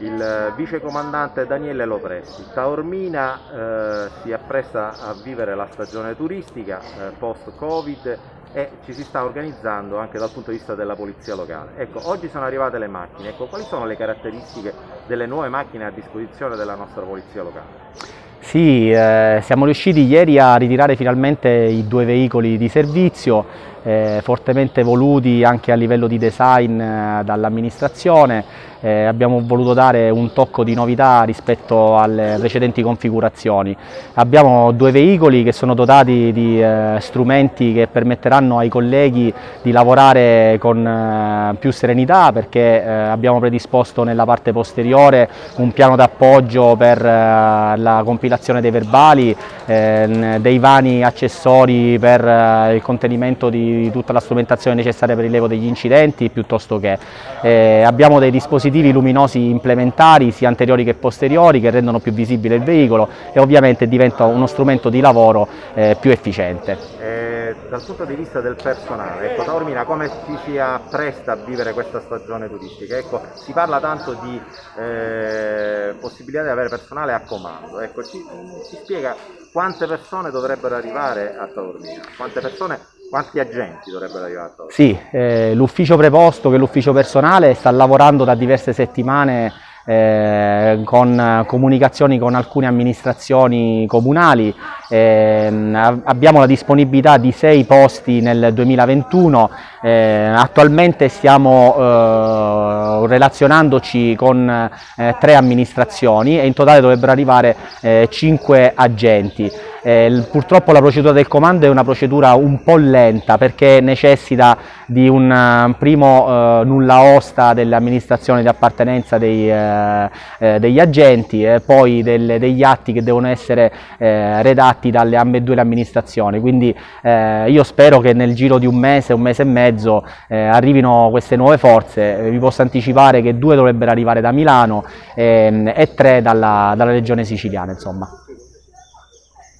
il vicecomandante Daniele Lopresti. Taormina eh, si appresta a vivere la stagione turistica eh, post-Covid e ci si sta organizzando anche dal punto di vista della polizia locale. Ecco, oggi sono arrivate le macchine, ecco, quali sono le caratteristiche delle nuove macchine a disposizione della nostra polizia locale? Sì, eh, siamo riusciti ieri a ritirare finalmente i due veicoli di servizio eh, fortemente voluti anche a livello di design eh, dall'amministrazione eh, abbiamo voluto dare un tocco di novità rispetto alle precedenti configurazioni. Abbiamo due veicoli che sono dotati di eh, strumenti che permetteranno ai colleghi di lavorare con eh, più serenità perché eh, abbiamo predisposto nella parte posteriore un piano d'appoggio per la compilazione dei verbali, dei vani accessori per il contenimento di tutta la strumentazione necessaria per il rilevo degli incidenti piuttosto che abbiamo dei dispositivi dispositivi luminosi implementari sia anteriori che posteriori che rendono più visibile il veicolo e ovviamente diventa uno strumento di lavoro eh, più efficiente. Eh, dal punto di vista del personale, ecco, Taormina come ci si appresta a vivere questa stagione turistica? Ecco, si parla tanto di eh, possibilità di avere personale a comando, ecco, ci, ci spiega quante persone dovrebbero arrivare a Taormina? Quante persone quanti agenti dovrebbero arrivare? Sì, eh, l'ufficio preposto che l'ufficio personale sta lavorando da diverse settimane eh, con comunicazioni con alcune amministrazioni comunali, eh, abbiamo la disponibilità di sei posti nel 2021, eh, attualmente stiamo eh, relazionandoci con eh, tre amministrazioni e in totale dovrebbero arrivare eh, cinque agenti. Eh, purtroppo la procedura del comando è una procedura un po' lenta perché necessita di un uh, primo uh, nulla osta dell'amministrazione di appartenenza dei, uh, degli agenti e poi del, degli atti che devono essere redatti dalle ambedue le amministrazioni. Quindi io spero che nel giro di un mese, un mese e mezzo arrivino queste nuove forze. Vi posso anticipare che due dovrebbero arrivare da Milano ehm, e tre dalla, dalla regione siciliana. Insomma.